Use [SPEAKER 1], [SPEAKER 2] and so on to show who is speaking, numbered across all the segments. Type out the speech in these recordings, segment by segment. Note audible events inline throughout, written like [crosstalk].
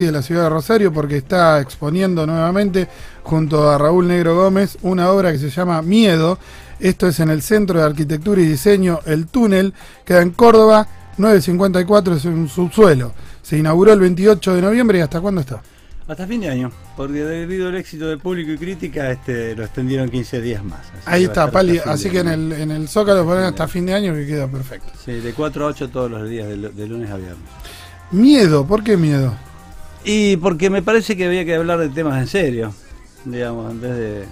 [SPEAKER 1] de la ciudad de Rosario porque está exponiendo nuevamente junto a Raúl Negro Gómez una obra que se llama Miedo. Esto es en el Centro de Arquitectura y Diseño El Túnel, queda en Córdoba, 954 es un subsuelo. Se inauguró el 28 de noviembre y hasta cuándo está?
[SPEAKER 2] Hasta fin de año, porque debido al éxito de público y crítica este, lo extendieron 15 días más.
[SPEAKER 1] Ahí está, Pali, así que en el, en el Zócalo ponen hasta fin de año que queda perfecto.
[SPEAKER 2] Sí, de 4 a 8 todos los días, de, de lunes a viernes.
[SPEAKER 1] Miedo, ¿por qué miedo?
[SPEAKER 2] Y porque me parece que había que hablar de temas en serio, digamos, en vez de...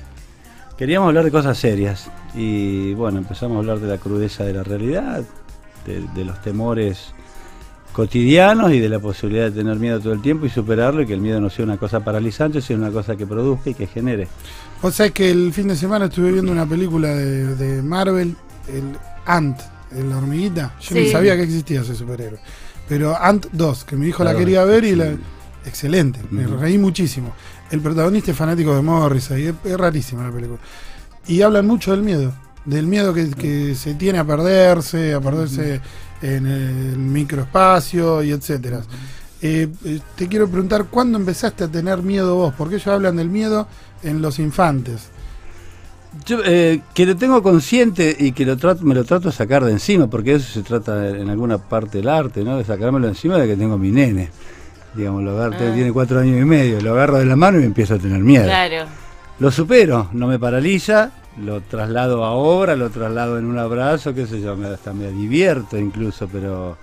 [SPEAKER 2] Queríamos hablar de cosas serias y bueno, empezamos a hablar de la crudeza de la realidad, de, los temores cotidianos y de la posibilidad de tener miedo todo el tiempo y superarlo y que el miedo no sea una cosa paralizante, sino una cosa que produzca y que genere.
[SPEAKER 1] O sea que el fin de semana estuve viendo una película de, Marvel, el Ant, la hormiguita. Yo ni sabía que existía ese superhéroe. Pero Ant 2, que mi hijo la quería ver y la excelente, me reí muchísimo. El protagonista es fanático de Morris, y es, rarísima la película. Y hablan mucho del miedo, del miedo que, se tiene a perderse, a perderse en el microespacio y etcétera. Eh, eh, te quiero preguntar, ¿cuándo empezaste a tener miedo vos? Porque ellos hablan del miedo en los infantes.
[SPEAKER 2] Yo, eh, que lo tengo consciente y que lo trato, me lo trato de sacar de encima, porque eso se trata en alguna parte del arte, ¿no? De sacármelo encima de que tengo mi nene. Digamos, lo agarro, ah. tiene cuatro años y medio, lo agarro de la mano y empiezo a tener miedo.
[SPEAKER 3] Claro.
[SPEAKER 2] Lo supero, no me paraliza, lo traslado a obra, lo traslado en un abrazo, qué sé yo, me, hasta me divierto incluso, pero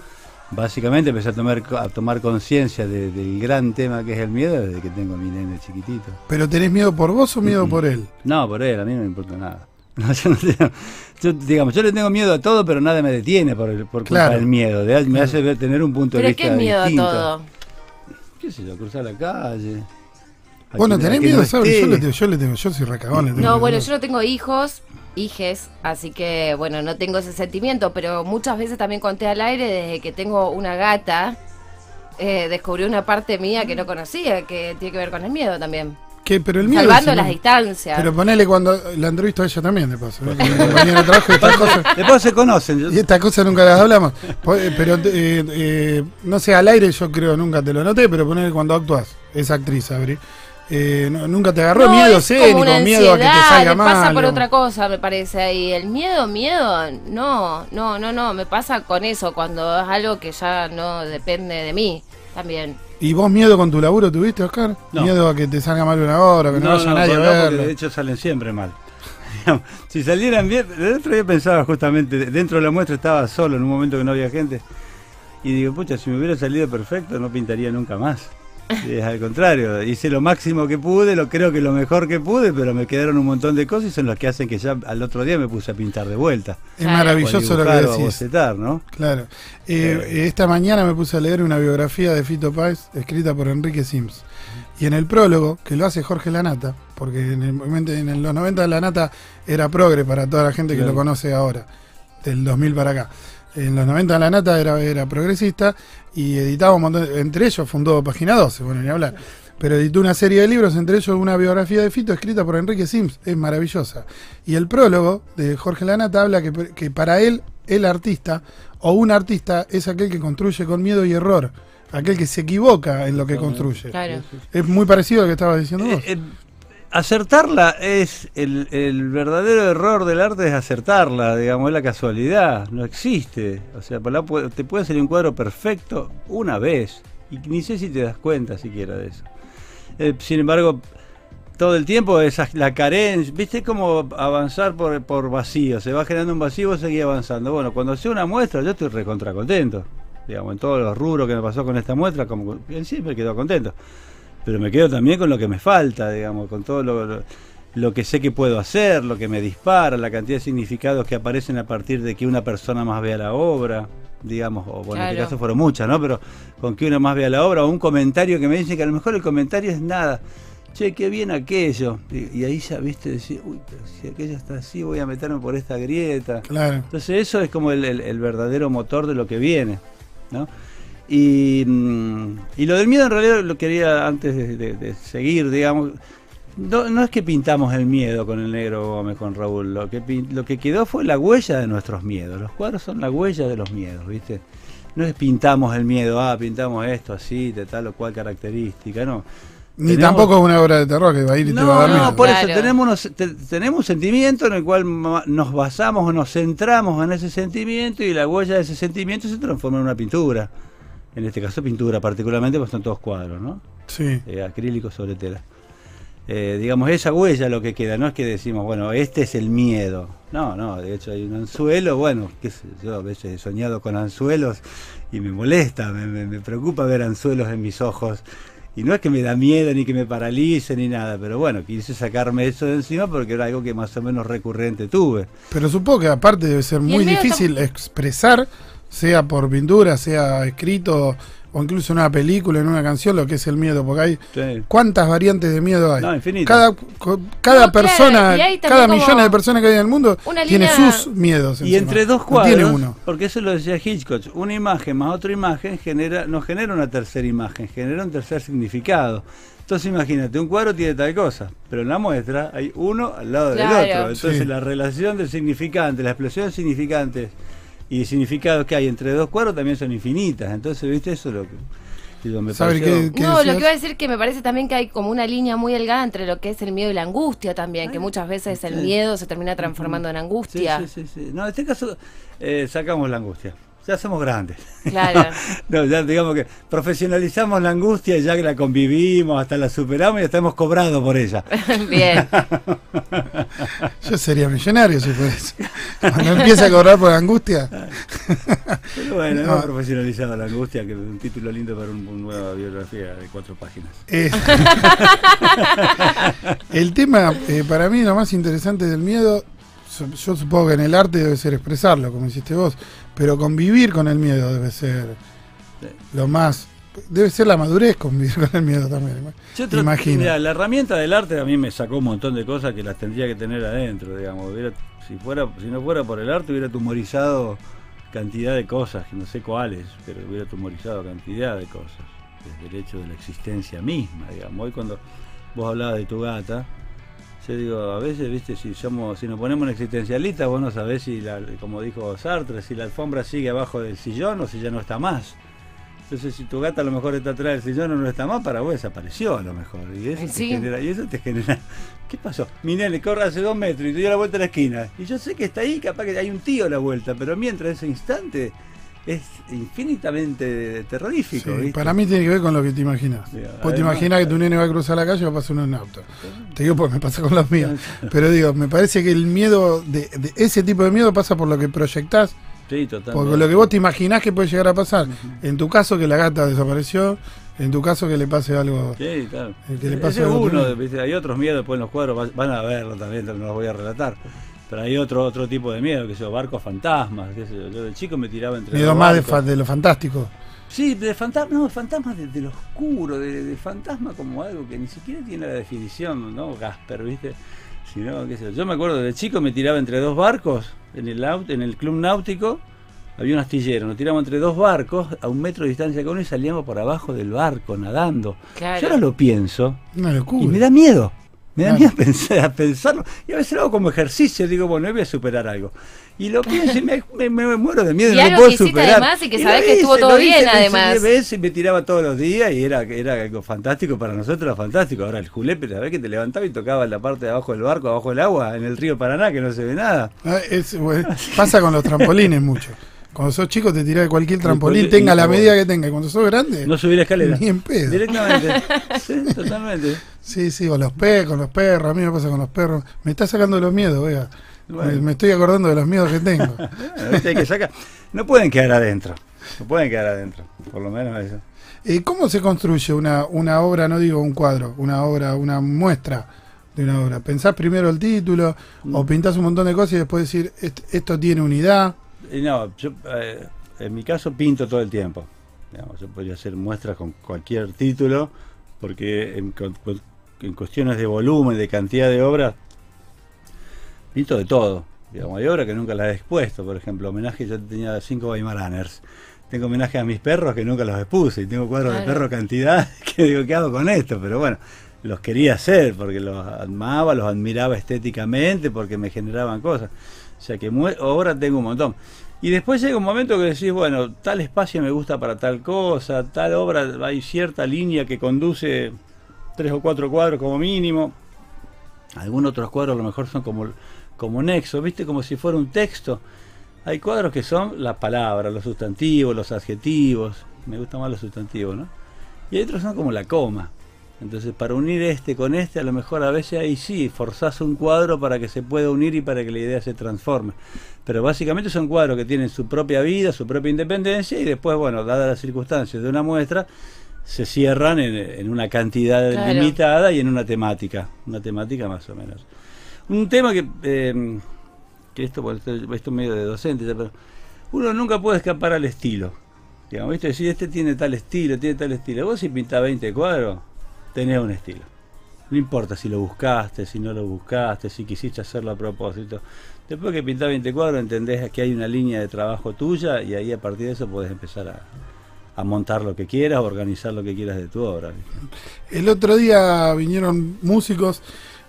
[SPEAKER 2] básicamente empecé a tomar, a tomar conciencia del gran tema que es el miedo desde que tengo a mi nene chiquitito.
[SPEAKER 1] ¿Pero tenés miedo por vos o miedo por él?
[SPEAKER 2] No, por él, a mí no me importa nada. [laughs] yo, no tengo, yo, digamos, yo le tengo miedo a todo, pero nada me detiene por, el, por culpa del miedo. me hace tener un punto de vista
[SPEAKER 3] ¿Pero qué miedo a todo?
[SPEAKER 2] Qué sé yo, cruzar la calle.
[SPEAKER 1] Bueno, ¿tenés miedo? ¿sabes? Yo, le tengo, yo le tengo, yo soy recagón.
[SPEAKER 3] no, bueno, yo no tengo hijos, hijes, así que bueno, no tengo ese sentimiento, pero muchas veces también conté al aire desde que tengo una gata, eh, descubrí una parte mía que no conocía, que tiene que ver con el miedo también.
[SPEAKER 1] Pero el miedo
[SPEAKER 3] Salvando las distancias.
[SPEAKER 1] Pero ponele cuando la entrevisto a ella también, de paso. ¿eh? de [laughs] trabajo, estas cosas.
[SPEAKER 2] Después se conocen.
[SPEAKER 1] Y estas cosas nunca las hablamos. Eh, pero, eh, eh, no sé, al aire yo creo nunca te lo noté, pero ponele cuando actúas. Esa actriz, Abri. Eh, nunca te agarró miedo escénico, miedo a que te salga mal.
[SPEAKER 3] pasa por otra cosa, me parece ahí. El miedo, miedo, no, no, no, no. Me pasa con eso, cuando es algo que ya no depende de mí también.
[SPEAKER 1] ¿Y vos miedo con tu laburo tuviste, Oscar? Miedo a que te salga mal una obra, que no, vaya nadie a verlo.
[SPEAKER 2] de hecho salen siempre mal. [laughs] si salieran bien, el otro día pensaba justamente, dentro de la muestra estaba solo en un momento que no había gente. Y digo, pucha, si me hubiera salido perfecto no pintaría nunca más. Es al contrario, hice lo máximo que pude, lo creo que lo mejor que pude, pero me quedaron un montón de cosas y son las que hacen que ya al otro día me puse a pintar de vuelta.
[SPEAKER 1] Es maravilloso lo que decís.
[SPEAKER 2] ¿no?
[SPEAKER 1] Claro. Eh, esta mañana me puse a leer una biografía de Fito Páez escrita por Enrique Sims. Y en el prólogo, que lo hace Jorge Lanata, porque en, el, en los 90 Lanata era progre para toda la gente que lo conoce ahora, del 2000 para acá en los 90 la nata era, era progresista y editaba un montón, entre ellos fundó Página 12, bueno, ni hablar. Pero editó una serie de libros, entre ellos una biografía de Fito escrita por Enrique Sims, es maravillosa. Y el prólogo de Jorge Lanata habla que, que para él, el artista o un artista es aquel que construye con miedo y error aquel que se equivoca en lo que construye. Es muy parecido a lo que estabas diciendo vos. Eh, eh,
[SPEAKER 2] acertarla es el, verdadero error del arte es acertarla, digamos, es la casualidad, no existe. O sea, te puede salir un cuadro perfecto una vez y ni sé si te das cuenta siquiera de eso. Eh, sin embargo, todo el tiempo es la carencia, viste cómo avanzar por, por vacío, se va generando un vacío vos seguís avanzando. Bueno, cuando sea una muestra yo estoy recontra contento, digamos, en todos los rubros que me pasó con esta muestra, como en sí me quedo contento pero me quedo también con lo que me falta, digamos, con todo lo, que sé que puedo hacer, lo que me dispara, la cantidad de significados que aparecen a partir de que una persona más vea la obra, digamos, o bueno, en este caso fueron muchas, ¿no? Pero con que una más vea la obra, o un comentario que me dice que a lo mejor el comentario es nada. Che, qué bien aquello. Y, ahí ya, viste, decir, uy, pero si aquello está así, voy a meterme por esta grieta.
[SPEAKER 1] Claro.
[SPEAKER 2] Entonces eso es como el, el verdadero motor de lo que viene, ¿no? Y, mm, y, lo del miedo en realidad lo quería antes de, seguir, digamos. No, es que pintamos el miedo con el negro Gómez, con Raúl. Lo que, lo que quedó fue la huella de nuestros miedos. Los cuadros son la huella de los miedos, ¿viste? no es pintamos el miedo, ah, pintamos esto así, de tal o cual característica, no.
[SPEAKER 1] Ni
[SPEAKER 2] Tenemos-
[SPEAKER 1] tampoco es una obra de terror que va a ir y te va a
[SPEAKER 2] No,
[SPEAKER 1] dar
[SPEAKER 2] no,
[SPEAKER 1] miedo.
[SPEAKER 2] por
[SPEAKER 3] Claro.
[SPEAKER 2] eso tenemos, unos- te- tenemos un sentimiento en el cual ma- nos basamos o nos centramos en ese sentimiento y la huella de ese sentimiento se transforma en una pintura. En este caso pintura particularmente, porque son todos cuadros, ¿no?
[SPEAKER 1] Sí.
[SPEAKER 2] Eh, acrílicos sobre tela. Eh, digamos, esa huella lo que queda, no es que decimos, bueno, este es el miedo. No, no, de hecho hay un anzuelo, bueno, sé yo a veces he soñado con anzuelos y me molesta, me, me- me preocupa ver anzuelos en mis ojos. Y no es que me da miedo ni que me paralice ni nada, pero bueno, quise sacarme eso de encima porque era algo que más o menos recurrente tuve.
[SPEAKER 1] Pero supongo que aparte debe ser muy difícil expresar, sea por pintura, sea escrito o incluso en una película, en una canción, lo que es el miedo, porque hay
[SPEAKER 2] Sí.
[SPEAKER 1] cuántas variantes de miedo hay.
[SPEAKER 2] No, infinitas.
[SPEAKER 1] Cada,
[SPEAKER 3] No,
[SPEAKER 1] persona, cada millones de personas que hay en el mundo tiene
[SPEAKER 3] línea-
[SPEAKER 1] sus miedos.
[SPEAKER 2] Y
[SPEAKER 1] encima.
[SPEAKER 2] entre dos
[SPEAKER 1] No
[SPEAKER 2] cuadros,
[SPEAKER 1] tiene uno.
[SPEAKER 2] porque eso lo decía Hitchcock, una imagen más otra imagen genera, no genera una tercera imagen, genera un tercer significado. Entonces imagínate, un cuadro tiene tal cosa, pero en la muestra hay uno al lado
[SPEAKER 3] Claro.
[SPEAKER 2] del otro. Entonces
[SPEAKER 1] Sí.
[SPEAKER 2] la relación del significante, la explosión de significantes y significados que hay entre dos cuadros también son infinitas. Entonces, viste, eso es lo que digo, me
[SPEAKER 1] ¿Sabe
[SPEAKER 2] pareció-
[SPEAKER 1] qué- qué
[SPEAKER 3] No, lo que iba a decir que me parece también que hay como una línea muy delgada entre lo que es el miedo y la angustia también, que muchas veces el
[SPEAKER 2] sí.
[SPEAKER 3] miedo se termina transformando en
[SPEAKER 2] Sí,
[SPEAKER 3] angustia.
[SPEAKER 2] sí, sí, sí. No, en este caso eh, sacamos la angustia. Ya somos grandes.
[SPEAKER 3] Claro. [laughs]
[SPEAKER 2] No, ya digamos que profesionalizamos la angustia ya que la convivimos, hasta la superamos y hasta hemos cobrado por ella. [laughs]
[SPEAKER 3] Bien. [laughs]
[SPEAKER 1] Yo sería millonario si fuera eso. Cuando empieza a cobrar por angustia.
[SPEAKER 2] Pero bueno,
[SPEAKER 1] No.
[SPEAKER 2] hemos profesionalizado la angustia, que es un título lindo para un- una nueva biografía de cuatro páginas.
[SPEAKER 1] Eh, el tema, eh, para mí, lo más interesante del miedo, yo supongo que en el arte debe ser expresarlo, como hiciste vos, pero convivir con el miedo debe ser
[SPEAKER 2] Sí.
[SPEAKER 1] lo más. Debe ser la madurez convivir con el miedo también.
[SPEAKER 2] Yo trato-
[SPEAKER 1] imagino.
[SPEAKER 2] mira, la herramienta del arte a mí me sacó un montón de cosas que las tendría que tener adentro, digamos. Hubiera- si, fuera, si no fuera por el arte, hubiera tumorizado cantidad de cosas, que no sé cuáles, pero hubiera tumorizado cantidad de cosas. Desde el hecho de la existencia misma, digamos. Hoy cuando vos hablabas de tu gata, yo digo, a veces, viste, si somos, si nos ponemos en existencialista, vos no sabés si, la, como dijo Sartre, si la alfombra sigue abajo del sillón o si ya no está más. Entonces, si tu gata a lo mejor está atrás del sillón o no está más, para vos desapareció a lo mejor. Y eso,
[SPEAKER 3] Sí.
[SPEAKER 2] te, genera, y eso te genera. ¿Qué pasó? Mi nene corre hace dos metros y te dio la vuelta a la esquina. Y yo sé que está ahí, capaz que hay un tío a la vuelta, pero mientras ese instante es infinitamente terrorífico.
[SPEAKER 1] Para mí tiene que ver con lo que te imaginas. Vos te imaginas que tu nene va a cruzar la calle y va a pasar uno en auto. Te digo porque me pasa con los míos. [laughs] Pero digo, me parece que el miedo, de, de ese tipo de miedo pasa por lo que proyectás
[SPEAKER 2] Sí, totalmente.
[SPEAKER 1] Porque lo que vos te imaginás que puede llegar a pasar, en tu caso que la gata desapareció, en tu caso que le pase algo.
[SPEAKER 2] Sí, claro.
[SPEAKER 1] El que le
[SPEAKER 2] Ese
[SPEAKER 1] pasa
[SPEAKER 2] es
[SPEAKER 1] algo
[SPEAKER 2] uno, hay otros miedos después en los cuadros, va- van a verlo también, no los voy a relatar. Pero hay otro otro tipo de miedo, que sé yo, barcos fantasmas, qué sé yo. Yo de chico me tiraba entre
[SPEAKER 1] Miedo
[SPEAKER 2] los
[SPEAKER 1] más de, fa- de lo fantástico.
[SPEAKER 2] Sí, de fantasma, no, fantasma de, de lo oscuro, de, de fantasma como algo que ni siquiera tiene la definición, ¿no? Gasper, ¿viste? Sino, qué sé yo. Yo me acuerdo de chico me tiraba entre dos barcos en el aut- en el club náutico, había un astillero, nos tiramos entre dos barcos a un metro de distancia cada uno y salíamos por abajo del barco nadando.
[SPEAKER 3] Claro.
[SPEAKER 2] Yo ahora lo pienso
[SPEAKER 1] Una locura.
[SPEAKER 2] y me da miedo. Me da miedo [laughs] pensar, a pensarlo. Y a veces lo hago como ejercicio. Digo, bueno, hoy voy a superar algo. Y lo pienso y me, me- me muero de miedo.
[SPEAKER 3] Y [laughs]
[SPEAKER 2] no
[SPEAKER 3] algo
[SPEAKER 2] lo puedo
[SPEAKER 3] que
[SPEAKER 2] superar.
[SPEAKER 3] además y que sabés que
[SPEAKER 2] hice,
[SPEAKER 3] estuvo todo bien,
[SPEAKER 2] hice, lo hice
[SPEAKER 3] además.
[SPEAKER 2] veces y me tiraba todos los días y era, era algo fantástico para nosotros, era fantástico. Ahora el julepe, ¿sabés que te levantaba y tocaba en la parte de abajo del barco, abajo del agua, en el río Paraná, que no se ve nada?
[SPEAKER 1] Ah, es- bueno, pasa con los trampolines mucho. [laughs] Cuando sos chico te tirás de cualquier trampolín, tenga la medida que tenga. Y Cuando sos grande,
[SPEAKER 2] No subí la escalera.
[SPEAKER 1] ni en pedo.
[SPEAKER 2] Directamente. [laughs] Sí, totalmente.
[SPEAKER 1] Sí, sí, o los perros, con los perros. A mí me pasa con los perros. Me está sacando los miedos.
[SPEAKER 2] Bueno.
[SPEAKER 1] Me, estoy acordando de los miedos que tengo. [laughs]
[SPEAKER 2] Que sacar. No pueden quedar adentro. No pueden quedar adentro. Por lo menos eso.
[SPEAKER 1] Eh, ¿Cómo se construye una, una obra, no digo un cuadro, una obra, una muestra de una obra? ¿Pensás primero el título o pintás un montón de cosas y después decir, "Est- esto tiene unidad?
[SPEAKER 2] No, yo eh, en mi caso pinto todo el tiempo. Digamos, yo podría hacer muestras con cualquier título, porque en, cu- cu- en cuestiones de volumen, de cantidad de obras, pinto de todo. Digamos, hay obras que nunca las he expuesto, por ejemplo, homenaje, yo tenía cinco Weimaraners. Tengo homenaje a mis perros que nunca los expuse, y tengo cuadros de
[SPEAKER 3] Claro.
[SPEAKER 2] perros cantidad [laughs] que digo, ¿qué hago con esto? Pero bueno, los quería hacer porque los amaba, los admiraba estéticamente, porque me generaban cosas. O sea que obras tengo un montón. Y después llega un momento que decís, bueno, tal espacio me gusta para tal cosa, tal obra, hay cierta línea que conduce tres o cuatro cuadros como mínimo. Algunos otros cuadros a lo mejor son como, como nexo, ¿viste? Como si fuera un texto. Hay cuadros que son las palabras, los sustantivos, los adjetivos. Me gusta más los sustantivos, ¿no? Y hay otros son como la coma. Entonces, para unir este con este, a lo mejor a veces ahí sí, forzás un cuadro para que se pueda unir y para que la idea se transforme. Pero básicamente son cuadros que tienen su propia vida, su propia independencia y después, bueno, dadas las circunstancias de una muestra, se cierran en, una cantidad limitada y en una temática, una temática más o menos. Un tema que, eh, que esto, esto, esto medio de docente, pero uno nunca puede escapar al estilo. Digamos, ¿viste? Si este tiene tal estilo, tiene tal estilo. Vos si pintás 20 cuadros, tenés un estilo. No importa si lo buscaste, si no lo buscaste, si quisiste hacerlo a propósito. Después que pintás 20 cuadros entendés que hay una línea de trabajo tuya y ahí a partir de eso podés empezar a, montar lo que quieras, organizar lo que quieras de tu obra.
[SPEAKER 1] El otro día vinieron músicos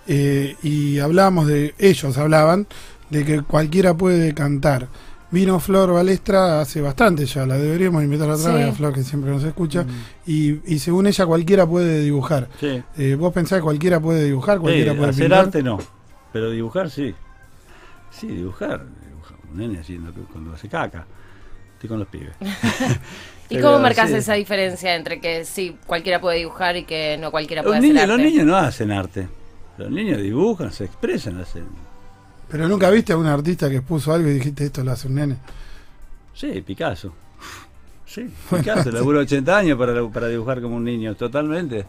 [SPEAKER 1] eh, y hablábamos de, ellos hablaban de que cualquiera puede cantar. Vino Flor Balestra hace bastante ya, la deberíamos invitar otra vez a Flor que siempre nos escucha. Mm. Y, según ella cualquiera puede dibujar. Eh, ¿Vos pensás que cualquiera puede dibujar? Cualquiera puede
[SPEAKER 2] hacer arte no, pero dibujar sí. Sí, dibujar. Un nene haciendo cuando hace caca. Estoy con los pibes. [laughs]
[SPEAKER 3] ¿Y cómo marcas esa diferencia entre que sí, cualquiera puede dibujar y que no cualquiera puede hacer arte?
[SPEAKER 2] Los niños no hacen arte. Los niños dibujan, se expresan, hacen
[SPEAKER 1] pero nunca viste a un artista que expuso algo y dijiste esto lo hace un nene.
[SPEAKER 2] Sí, Picasso. Sí, [laughs] Picasso, laburó 80 años para, para dibujar como un niño, totalmente.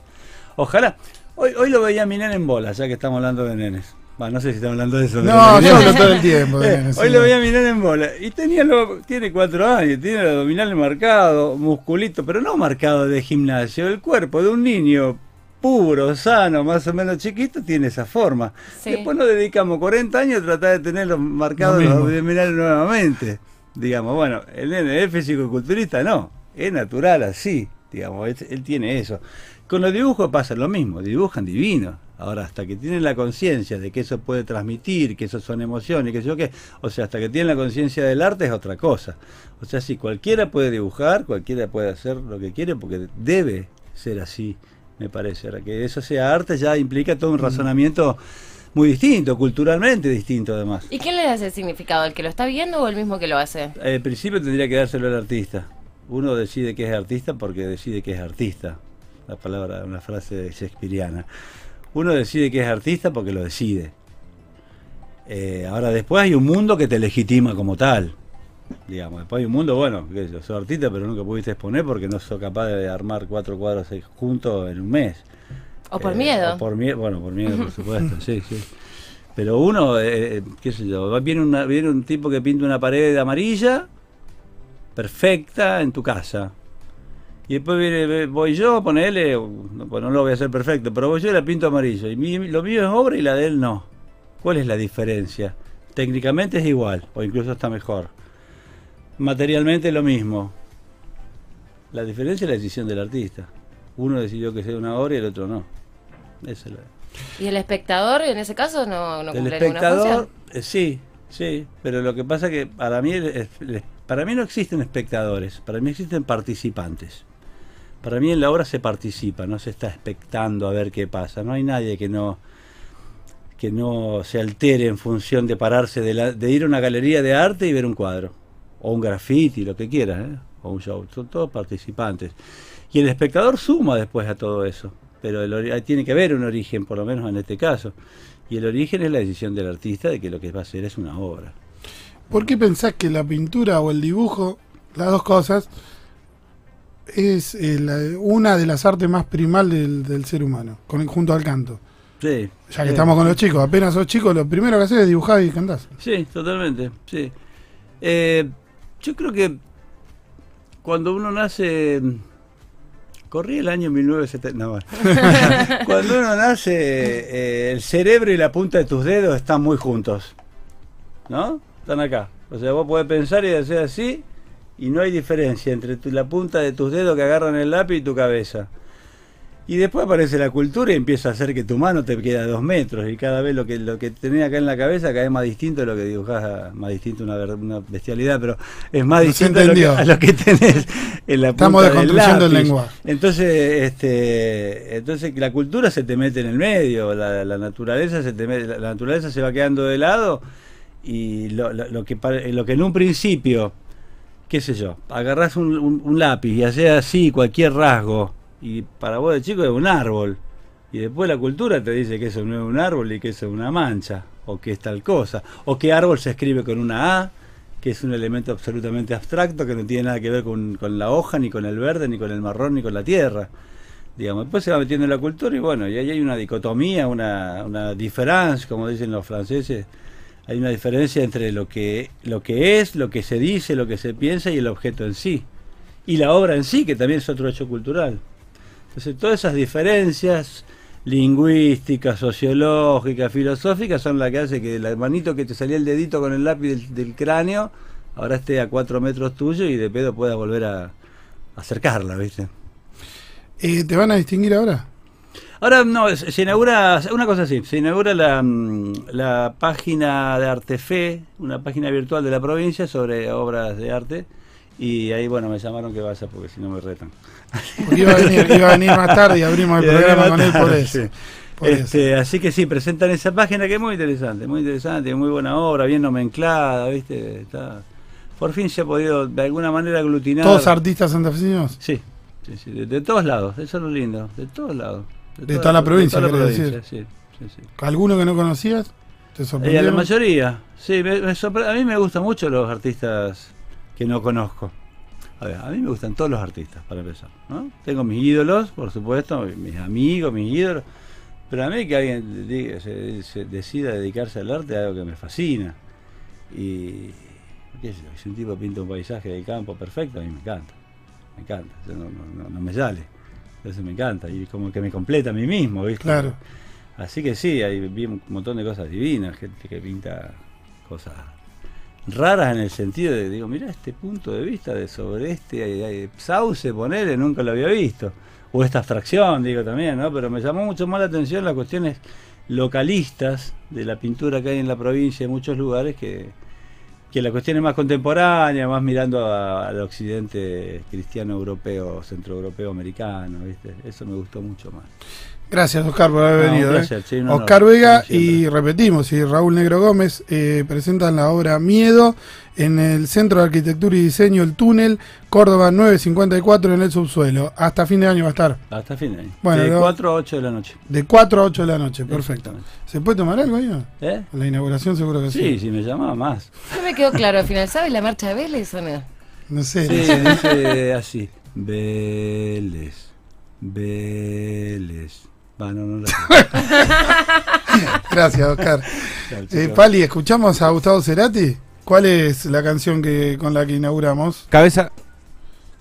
[SPEAKER 2] Ojalá. Hoy, hoy lo veía mi nene en bola, ya que estamos hablando de nenes. Bueno, no sé si estamos hablando de eso.
[SPEAKER 1] No, yo hablo [laughs] todo el tiempo. De
[SPEAKER 2] nenes, hoy lo veía mi nene en bola. Y tenía lo, tiene cuatro años, tiene el abdominal marcado, musculito, pero no marcado de gimnasio. El cuerpo de un niño puro, sano, más o menos chiquito, tiene esa forma. Después nos dedicamos 40 años a tratar de tenerlos marcados los abdominales nuevamente. Digamos, bueno, el nene es físico-culturista, no, es natural así, digamos, él, tiene eso. Con los dibujos pasa lo mismo, dibujan divino. Ahora, hasta que tienen la conciencia de que eso puede transmitir, que eso son emociones, que yo qué, o sea, hasta que tienen la conciencia del arte es otra cosa. O sea, si cualquiera puede dibujar, cualquiera puede hacer lo que quiere, porque debe ser así me parece. Ahora que eso sea arte ya implica todo un mm. razonamiento muy distinto, culturalmente distinto además.
[SPEAKER 3] ¿Y quién le da ese significado? ¿El que lo está viendo o el mismo que lo hace?
[SPEAKER 2] Al principio tendría que dárselo al artista. Uno decide que es artista porque decide que es artista. La palabra, una frase shakespeariana. Uno decide que es artista porque lo decide. Eh, ahora después hay un mundo que te legitima como tal digamos. Después hay un mundo, bueno, que yo soy artista, pero nunca pudiste exponer porque no soy capaz de armar cuatro cuadros juntos en un mes.
[SPEAKER 3] O por eh, miedo.
[SPEAKER 2] por miedo, bueno, por miedo, por supuesto, sí, sí. Pero uno, eh, eh, qué sé yo, viene, una, viene un tipo que pinta una pared amarilla, perfecta, en tu casa. Y después viene, voy yo, ponele, no, pues no lo voy a hacer perfecto, pero voy yo y la pinto amarillo. Y lo mío es obra y la de él no. ¿Cuál es la diferencia? Técnicamente es igual, o incluso está mejor. Materialmente lo mismo. La diferencia es la decisión del artista. Uno decidió que sea una obra y el otro no.
[SPEAKER 3] Esa es la... ¿Y el espectador en ese caso no, no
[SPEAKER 2] cumple el espectador, eh, sí, sí, pero lo que pasa que para mí, para mí no existen espectadores, para mí existen participantes. Para mí en la obra se participa, no se está expectando a ver qué pasa. No hay nadie que no que no se altere en función de pararse de, de ir a una galería de arte y ver un cuadro o un graffiti, lo que quieras, ¿eh? o un show, son todos participantes. Y el espectador suma después a todo eso, pero el, tiene que haber un origen, por lo menos en este caso. Y el origen es la decisión del artista de que lo que va a hacer es una obra.
[SPEAKER 1] ¿Por qué pensás que la pintura o el dibujo, las dos cosas, es eh, una de las artes más primal del, ser humano, con, junto al canto?
[SPEAKER 2] Sí.
[SPEAKER 1] Ya que estamos con los chicos, apenas sos chicos, lo primero que haces es dibujar y cantás.
[SPEAKER 2] Sí, totalmente, sí. Eh, yo creo que cuando uno nace. Corrí el año 1970. No, [laughs] cuando uno nace, eh, el cerebro y la punta de tus dedos están muy juntos. ¿No? Están acá. O sea, vos podés pensar y hacer así y no hay diferencia entre la punta de tus dedos que agarran el lápiz y tu cabeza. Y después aparece la cultura y empieza a hacer que tu mano te queda a dos metros y cada vez lo que lo que tenés acá en la cabeza cada vez más distinto a lo que dibujás, más distinto una, bestialidad, pero es más
[SPEAKER 1] No
[SPEAKER 2] distinto a lo, que,
[SPEAKER 1] entendió.
[SPEAKER 2] a lo que tenés en la
[SPEAKER 1] Estamos
[SPEAKER 2] punta del
[SPEAKER 1] el lenguaje.
[SPEAKER 2] Entonces, este, entonces la cultura se te mete en el medio, la, la naturaleza se te mete- la, naturaleza se va quedando de lado y lo, lo- lo que lo que en un principio, qué sé yo, agarrás un, un- un lápiz y haces así cualquier rasgo y para vos de chico es un árbol y después la cultura te dice que eso no es un árbol y que eso es una mancha o que es tal cosa o que árbol se escribe con una A que es un elemento absolutamente abstracto que no tiene nada que ver con, con la hoja, ni con el verde, ni con el marrón, ni con la tierra. Digamos, después se va metiendo en la cultura y bueno, y ahí hay una dicotomía, una, una diferencia, como dicen los franceses, hay una diferencia entre lo que, lo que es, lo que se dice, lo que se piensa y el objeto en sí. Y la obra en sí, que también es otro hecho cultural. Entonces, todas esas diferencias lingüísticas, sociológicas, filosóficas son las que hace que el manito que te salía el dedito con el lápiz del, del cráneo ahora esté a cuatro metros tuyo y de pedo puedas volver a, acercarla, ¿viste?
[SPEAKER 1] Eh, ¿Te van a distinguir ahora?
[SPEAKER 2] Ahora no, se inaugura, una cosa así, se inaugura la, mm, la página de Artefe, una página virtual de la provincia sobre obras de arte. Y ahí, bueno, me llamaron que vaya porque si no me retan.
[SPEAKER 1] Porque iba a venir, [laughs] iba a venir más tarde y abrimos el programa con él por eso.
[SPEAKER 2] sí.
[SPEAKER 1] Por eso.
[SPEAKER 2] Este, así que sí, presentan esa página que es muy interesante, muy interesante, muy buena obra, bien nomenclada, ¿viste? Está, por fin se ha podido de alguna manera aglutinar.
[SPEAKER 1] ¿Todos artistas santafesinos?
[SPEAKER 2] Sí, sí, sí, de, de todos lados, eso es lo lindo, de todos lados.
[SPEAKER 1] De toda la provincia,
[SPEAKER 2] de toda la provincia, sí, sí, sí.
[SPEAKER 1] ¿Alguno que no conocías? ¿Te sorprendió?
[SPEAKER 2] la mayoría, sí, me- me sorpre- a mí me gustan mucho los artistas que no conozco. A ver, a mí me gustan todos los artistas, para empezar. ¿no? Tengo mis ídolos, por supuesto, mis amigos, mis ídolos, pero a mí que alguien diga- se, se decida dedicarse al arte es algo que me fascina. Y qué sé yo, si un tipo pinta un paisaje del campo perfecto, a mí me encanta. Me encanta, yo no, no- no- no me sale. Eso me encanta y como que me completa a mí mismo, ¿viste?
[SPEAKER 1] Claro.
[SPEAKER 2] Así que sí, hay vi un montón de cosas divinas, gente que pinta cosas raras en el sentido de, digo, mira este punto de vista de sobre este eh, eh, sauce, ponele, nunca lo había visto. O esta abstracción, digo también, ¿no? Pero me llamó mucho más la atención las cuestiones localistas de la pintura que hay en la provincia en muchos lugares que, que la cuestión es más contemporánea, más mirando al occidente cristiano europeo, centroeuropeo americano, ¿viste? Eso me gustó mucho más.
[SPEAKER 1] Gracias, Oscar, por haber
[SPEAKER 2] No,
[SPEAKER 1] venido. ¿eh?
[SPEAKER 2] sí,
[SPEAKER 1] Oscar Vega y repetimos, y Raúl Negro Gómez eh, presentan la obra Miedo en el Centro de Arquitectura y Diseño El Túnel, Córdoba 954 en el subsuelo. Hasta fin de año va a estar.
[SPEAKER 2] Hasta fin de año.
[SPEAKER 1] Bueno,
[SPEAKER 2] de
[SPEAKER 1] lo-
[SPEAKER 2] 4 a 8 de la noche.
[SPEAKER 1] De 4 a 8 de la noche, perfecto. ¿Se puede tomar algo ahí?
[SPEAKER 2] ¿Eh?
[SPEAKER 1] La inauguración seguro que sí.
[SPEAKER 2] Sí, si me llamaba más.
[SPEAKER 3] No me quedó claro al final. ¿Sabes la marcha de Vélez o no?
[SPEAKER 1] No sé.
[SPEAKER 2] Sí, [laughs] dice así. Vélez. Vélez. No, no. [laughs]
[SPEAKER 1] Gracias, Oscar.
[SPEAKER 2] Chao,
[SPEAKER 1] Eh. Pali, ¿escuchamos a Gustavo Cerati? ¿Cuál es la canción que con la que inauguramos?
[SPEAKER 4] Cabeza.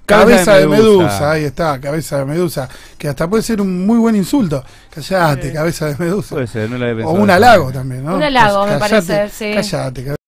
[SPEAKER 1] Cabeza, de, medusa. ahí está, cabeza de medusa, que hasta puede ser un muy buen insulto. Callate, cabeza de medusa.
[SPEAKER 4] Puede ser, no la
[SPEAKER 1] O
[SPEAKER 4] pensado.
[SPEAKER 1] un halago también, ¿no?
[SPEAKER 3] Un halago, me
[SPEAKER 1] Callate,
[SPEAKER 3] parece, sí.
[SPEAKER 1] Callate,